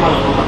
怕冷吗